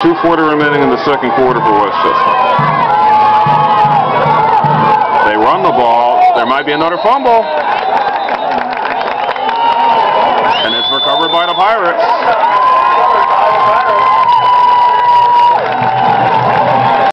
240 remaining in the second quarter for Westchester. They run the ball. There might be another fumble. And it's recovered by the Pirates.